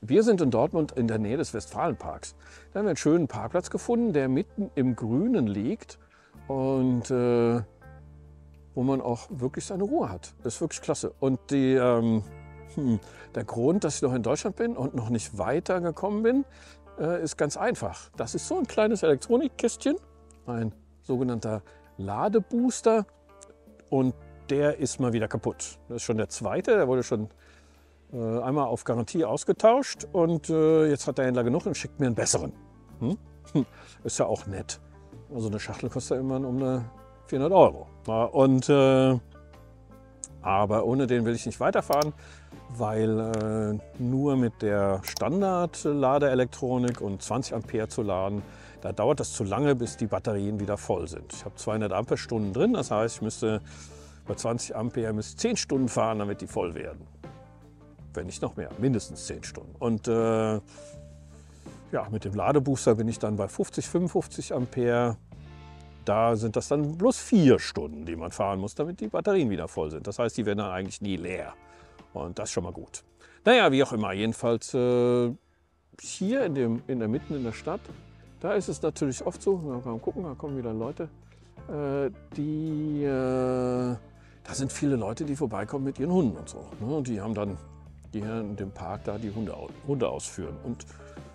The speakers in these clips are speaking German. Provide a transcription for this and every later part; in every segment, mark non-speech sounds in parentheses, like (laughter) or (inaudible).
wir sind in Dortmund in der Nähe des Westfalenparks. Da haben wir einen schönen Parkplatz gefunden, der mitten im Grünen liegt und äh, wo man auch wirklich seine Ruhe hat. Das ist wirklich klasse. Und die, ähm, hm, der Grund, dass ich noch in Deutschland bin und noch nicht weitergekommen bin, äh, ist ganz einfach. Das ist so ein kleines Elektronikkästchen, ein sogenannter Ladebooster und der ist mal wieder kaputt. Das ist schon der zweite, der wurde schon einmal auf Garantie ausgetauscht und äh, jetzt hat der Händler genug und schickt mir einen besseren. Hm? Ist ja auch nett. Also eine Schachtel kostet ja immer um eine 400 Euro. Und, äh, aber ohne den will ich nicht weiterfahren, weil äh, nur mit der Standard-Ladeelektronik und 20 Ampere zu laden, da dauert das zu lange, bis die Batterien wieder voll sind. Ich habe 200 Ampere-Stunden drin, das heißt, ich müsste bei 20 Ampere müsste 10 Stunden fahren, damit die voll werden. Wenn nicht noch mehr, mindestens 10 Stunden. Und äh, ja, mit dem Ladebooster bin ich dann bei 50, 55 Ampere. Da sind das dann bloß vier Stunden, die man fahren muss, damit die Batterien wieder voll sind. Das heißt, die werden dann eigentlich nie leer. Und das ist schon mal gut. Naja, wie auch immer, jedenfalls äh, hier in, dem, in der Mitten in der Stadt, da ist es natürlich oft so, mal gucken, da kommen wieder Leute, äh, die, äh, da sind viele Leute, die vorbeikommen mit ihren Hunden und so. Ne? Und die haben dann, die hier in dem Park da die Hunde, Hunde ausführen. Und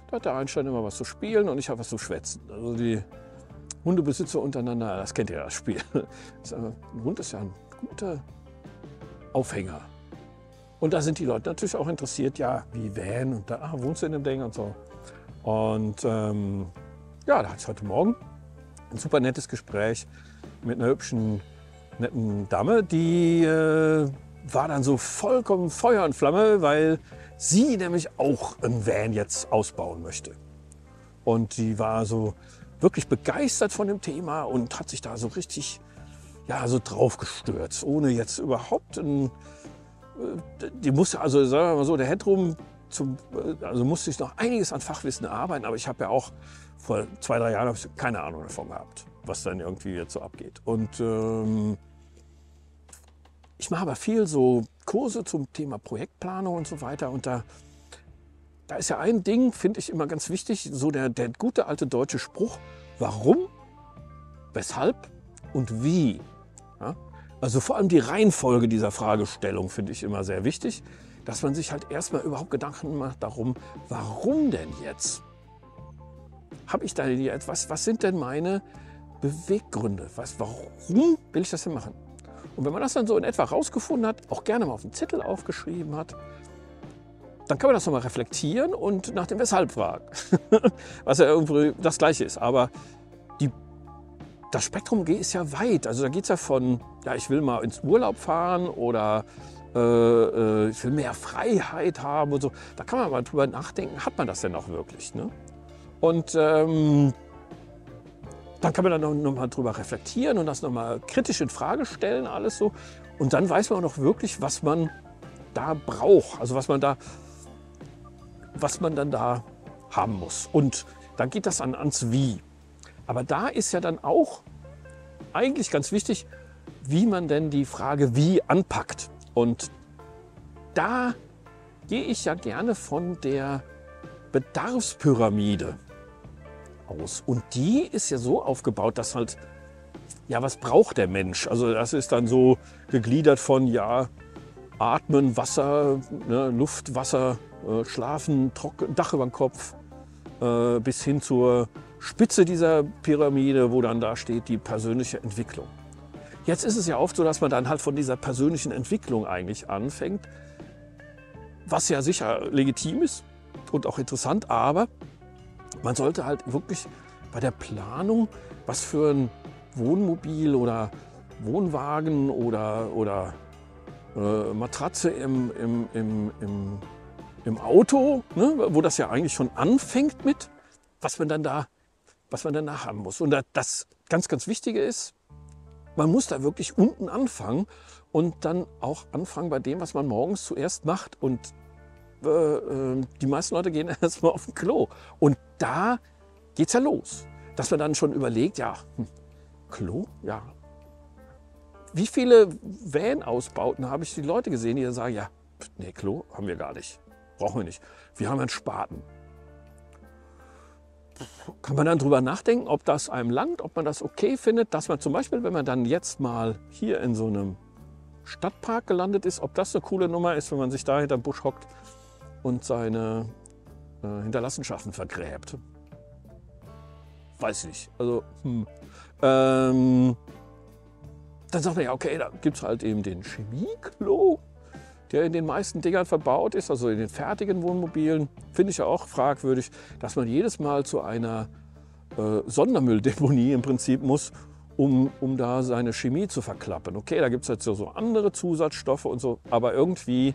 da hat der Einstein immer was zu spielen und ich habe was zu schwätzen. Also die Hundebesitzer untereinander, das kennt ihr das Spiel. (laughs) ein Hund ist ja ein guter Aufhänger und da sind die Leute natürlich auch interessiert, ja, wie Van und da ah, wohnst du in dem Ding und so. Und ähm, ja, da hatte ich heute Morgen ein super nettes Gespräch mit einer hübschen, netten Dame, die äh, war dann so vollkommen Feuer und Flamme, weil sie nämlich auch ein Van jetzt ausbauen möchte. Und die war so wirklich begeistert von dem Thema und hat sich da so richtig ja, so drauf gestürzt, ohne jetzt überhaupt ein die musste, also sagen wir mal so, der Headroom zum, also musste ich noch einiges an Fachwissen erarbeiten, aber ich habe ja auch vor zwei, drei Jahren keine Ahnung davon gehabt, was dann irgendwie jetzt so abgeht. Und ähm, ich mache aber viel so Kurse zum Thema Projektplanung und so weiter. Und da, da ist ja ein Ding, finde ich immer ganz wichtig, so der, der gute alte deutsche Spruch, warum, weshalb und wie. Ja? Also vor allem die Reihenfolge dieser Fragestellung finde ich immer sehr wichtig, dass man sich halt erstmal überhaupt Gedanken macht darum, warum denn jetzt? Habe ich da etwas? Was sind denn meine Beweggründe? Was, warum will ich das denn machen? Und wenn man das dann so in etwa rausgefunden hat, auch gerne mal auf den Zettel aufgeschrieben hat, dann kann man das nochmal reflektieren und nach dem Weshalb fragen. (laughs) Was ja irgendwie das Gleiche ist. Aber das Spektrum ist ja weit. Also da geht es ja von, ja, ich will mal ins Urlaub fahren oder äh, äh, ich will mehr Freiheit haben und so. Da kann man mal drüber nachdenken, hat man das denn auch wirklich? Ne? Und ähm, dann kann man dann noch, noch mal drüber reflektieren und das noch mal kritisch in Frage stellen, alles so. Und dann weiß man auch noch wirklich, was man da braucht, also was man da, was man dann da haben muss. Und dann geht das an, ans Wie. Aber da ist ja dann auch eigentlich ganz wichtig, wie man denn die Frage wie anpackt. Und da gehe ich ja gerne von der Bedarfspyramide aus. Und die ist ja so aufgebaut, dass halt, ja, was braucht der Mensch? Also das ist dann so gegliedert von, ja, Atmen, Wasser, ne, Luft, Wasser, äh, Schlafen, Trocken, Dach über den Kopf, äh, bis hin zur Spitze dieser Pyramide, wo dann da steht die persönliche Entwicklung. Jetzt ist es ja oft so, dass man dann halt von dieser persönlichen Entwicklung eigentlich anfängt, was ja sicher legitim ist und auch interessant, aber man sollte halt wirklich bei der Planung, was für ein Wohnmobil oder Wohnwagen oder, oder äh, Matratze im, im, im, im, im Auto, ne, wo das ja eigentlich schon anfängt mit, was man dann da was man danach haben muss. Und das ganz, ganz Wichtige ist, man muss da wirklich unten anfangen und dann auch anfangen bei dem, was man morgens zuerst macht. Und äh, äh die meisten Leute gehen (laughs) erstmal auf den Klo. Und da geht es ja los. Dass man dann schon überlegt, ja, hm, Klo, ja. Wie viele Van-Ausbauten habe ich die Leute gesehen, die dann sagen, ja, nee, Klo haben wir gar nicht. brauchen wir nicht. Wir haben einen Spaten. Kann man dann drüber nachdenken, ob das einem langt, ob man das okay findet, dass man zum Beispiel, wenn man dann jetzt mal hier in so einem Stadtpark gelandet ist, ob das eine coole Nummer ist, wenn man sich da hinterm Busch hockt und seine Hinterlassenschaften vergräbt. Weiß ich nicht. Also, hm. ähm, dann sagt man ja, okay, da gibt es halt eben den Chemieklo, der in den meisten Dingern verbaut ist, also in den fertigen Wohnmobilen. Finde ich ja auch fragwürdig, dass man jedes Mal zu einer äh, Sondermülldeponie im Prinzip muss, um, um da seine Chemie zu verklappen. Okay, da gibt es jetzt so andere Zusatzstoffe und so, aber irgendwie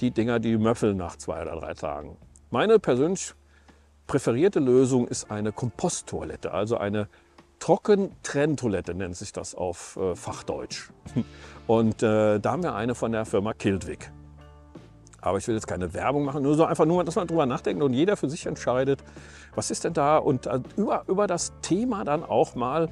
die Dinger, die möffeln nach zwei oder drei Tagen. Meine persönlich präferierte Lösung ist eine Komposttoilette, also eine Trockentrenntoilette nennt sich das auf äh, Fachdeutsch. (laughs) Und äh, da haben wir eine von der Firma Kildwick. Aber ich will jetzt keine Werbung machen, nur so einfach nur, dass man drüber nachdenkt und jeder für sich entscheidet, was ist denn da und äh, über, über das Thema dann auch mal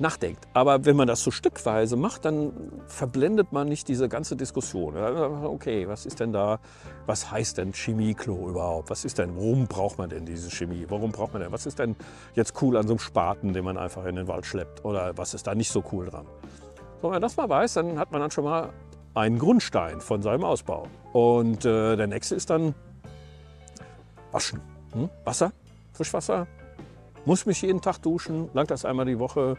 nachdenkt. Aber wenn man das so stückweise macht, dann verblendet man nicht diese ganze Diskussion. Okay, was ist denn da, was heißt denn Chemieklo überhaupt? Was ist denn, warum braucht man denn diese Chemie? Warum braucht man denn, was ist denn jetzt cool an so einem Spaten, den man einfach in den Wald schleppt? Oder was ist da nicht so cool dran? So, wenn man das mal weiß, dann hat man dann schon mal einen Grundstein von seinem Ausbau. Und äh, der nächste ist dann Waschen. Hm? Wasser, Frischwasser. Muss mich jeden Tag duschen, langt das einmal die Woche.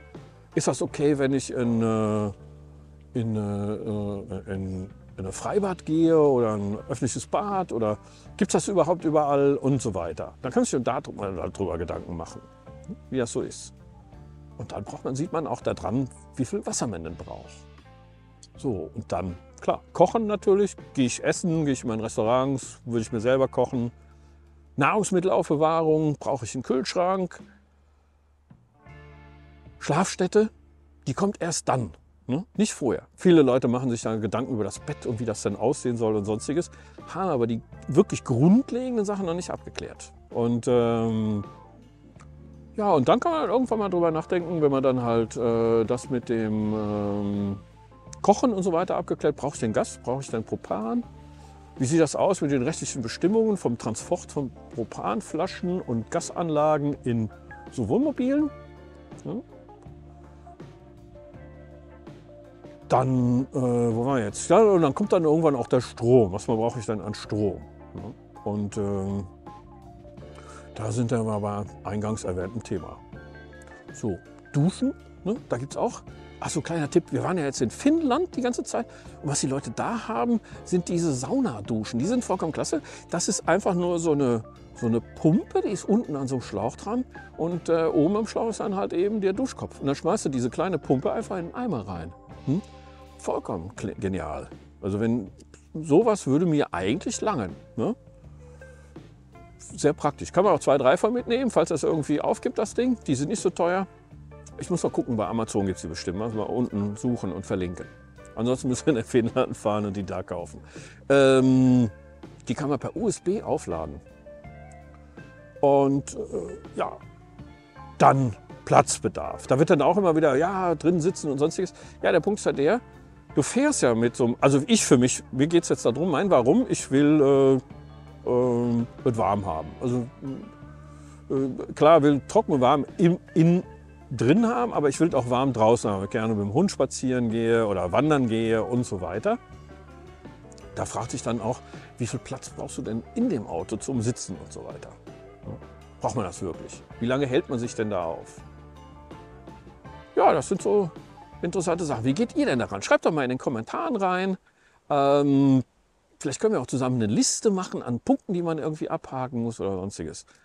Ist das okay, wenn ich in, äh, in, äh, in, in ein Freibad gehe oder ein öffentliches Bad oder gibt es das überhaupt überall und so weiter? Dann kann man sich darüber Gedanken machen, wie das so ist. Und dann braucht man, sieht man auch daran, wie viel Wasser man denn braucht. So, und dann, klar, kochen natürlich. Gehe ich essen, gehe ich in meine Restaurants, würde ich mir selber kochen. Nahrungsmittelaufbewahrung, brauche ich einen Kühlschrank. Schlafstätte, die kommt erst dann, ne? nicht vorher. Viele Leute machen sich dann Gedanken über das Bett und wie das denn aussehen soll und sonstiges, haben aber die wirklich grundlegenden Sachen noch nicht abgeklärt. Und ähm, ja, und dann kann man irgendwann mal drüber nachdenken, wenn man dann halt äh, das mit dem ähm, Kochen und so weiter abgeklärt, brauche ich den Gas, brauche ich den Propan? Wie sieht das aus mit den rechtlichen Bestimmungen vom Transport von Propanflaschen und Gasanlagen in so Wohnmobilen? Ja. Dann, äh, wo war jetzt? Ja, und dann kommt dann irgendwann auch der Strom. Was brauche ich dann an Strom? Ja. Und äh, da sind wir aber eingangs erwähnten Thema. So, Duschen, ne? da gibt es auch. Achso, kleiner Tipp, wir waren ja jetzt in Finnland die ganze Zeit. Und was die Leute da haben, sind diese Saunaduschen. Die sind vollkommen klasse. Das ist einfach nur so eine, so eine Pumpe, die ist unten an so einem Schlauch dran. Und äh, oben am Schlauch ist dann halt eben der Duschkopf. Und dann schmeißt du diese kleine Pumpe einfach in den Eimer rein. Hm? vollkommen genial. Also wenn sowas würde mir eigentlich langen. Ne? Sehr praktisch. Kann man auch zwei, drei von mitnehmen, falls das irgendwie aufgibt, das Ding. Die sind nicht so teuer. Ich muss mal gucken, bei Amazon gibt es die bestimmt. Also mal unten suchen und verlinken. Ansonsten müssen wir nach Finnland fahren und die da kaufen. Ähm, die kann man per USB aufladen. Und äh, ja, dann Platzbedarf. Da wird dann auch immer wieder, ja, drin sitzen und sonstiges. Ja, der Punkt ist ja der, du fährst ja mit so einem, also ich für mich, mir geht es jetzt darum, mein Warum, ich will äh, äh, es warm haben. Also äh, klar, will trocken und warm in, in, drin haben, aber ich will auch warm draußen haben. Ich gerne mit dem Hund spazieren gehe oder wandern gehe und so weiter. Da fragt sich dann auch, wie viel Platz brauchst du denn in dem Auto zum Sitzen und so weiter. Braucht man das wirklich? Wie lange hält man sich denn da auf? Ja, das sind so interessante Sachen. Wie geht ihr denn daran? Schreibt doch mal in den Kommentaren rein. Ähm, vielleicht können wir auch zusammen eine Liste machen an Punkten, die man irgendwie abhaken muss oder sonstiges.